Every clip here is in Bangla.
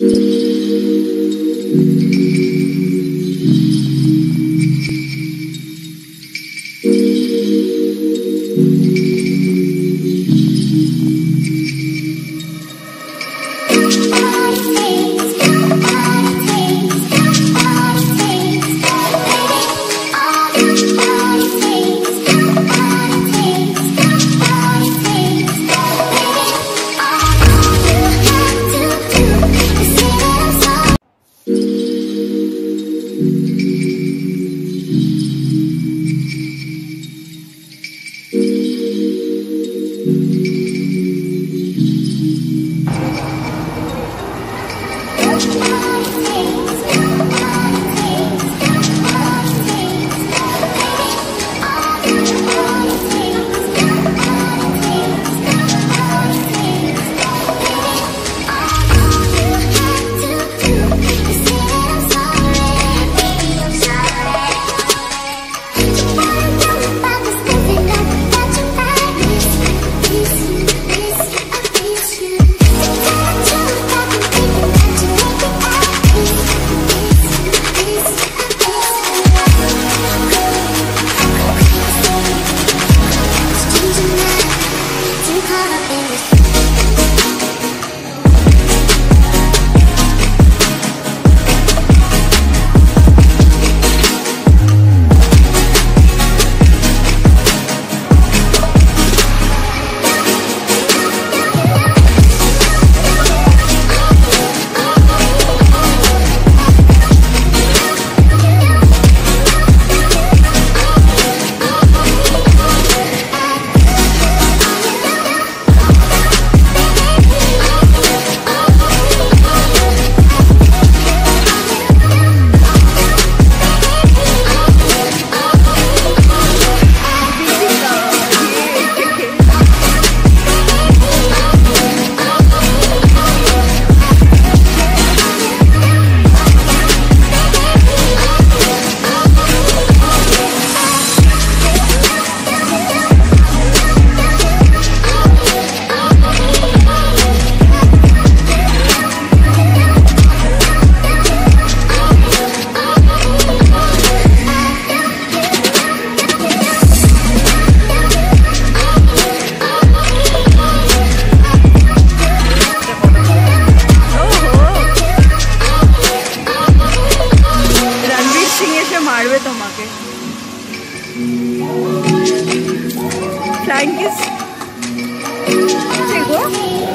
Mm-hmm.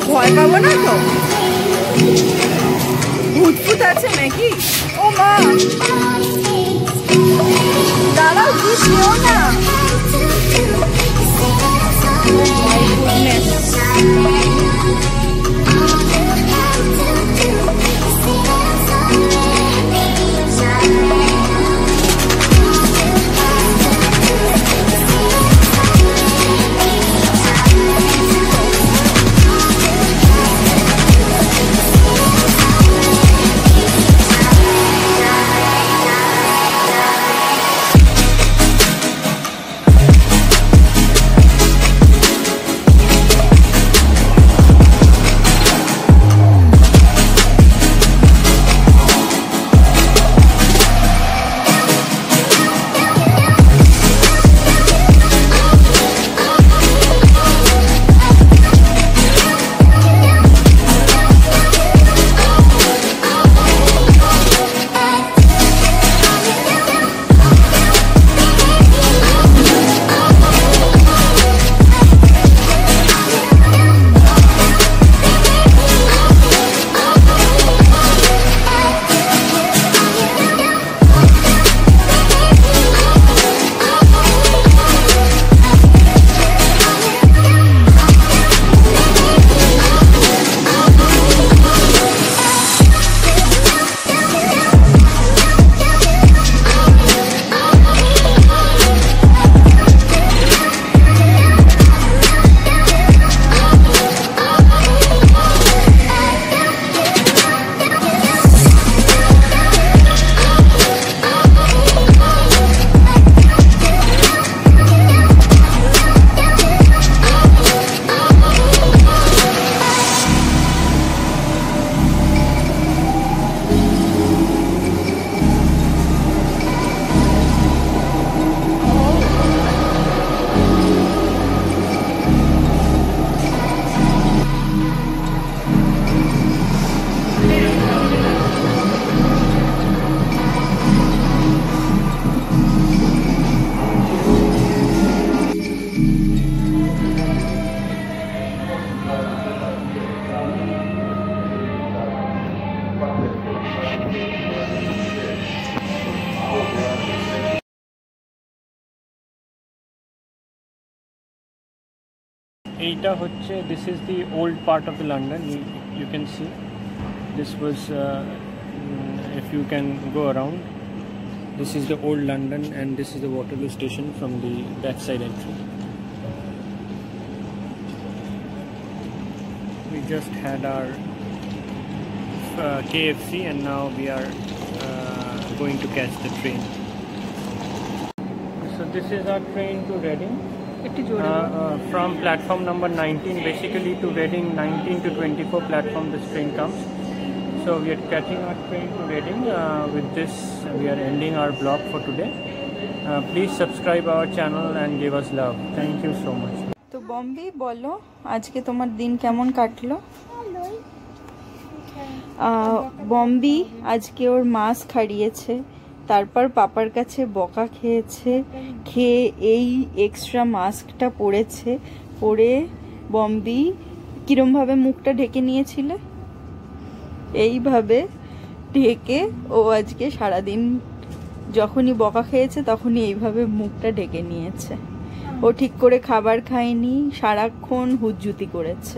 ভয় পাবো না তো? ভূতফুত আছে নাকি? ও মা! দাঁড়াও তুই না এইটা হচ্ছে this is the old part of the London you can see this was if you can go around this is the old london and this is the waterloo station from the backside entry we just had our uh, kfc and now we are uh, going to catch the train so this is our train to reading একটু uh, জোরে বল। uh, from platform number 19 basically to Reading 19 to 24 platform this train comes so we are catching our train to Reading uh, with this we are ending our vlog for today uh, please subscribe our channel and give us love thank you so much তো বম্বি বলো আজকে তোমার দিন কেমন কাটলো আহ, বম্বি আজকে ওর মাছ খাড়িয়েছে তারপর পাপার কাছে বকা খেয়েছে, খেয়ে এই এক্সট্রা মাস্কটা পরেছে, পরে বম্বি কিরমভাবে মুখটা ঢেকে নিয়েছিলে? এইভাবে ঢেকে ও আজকে সারাদিন যখনই বকা খেয়েছে তখনই এইভাবে মুখটা ঢেকে নিয়েছে। ও ঠিক করে খাবার খায়নি, সারাক্ষণ হুজ্জুতি করেছে।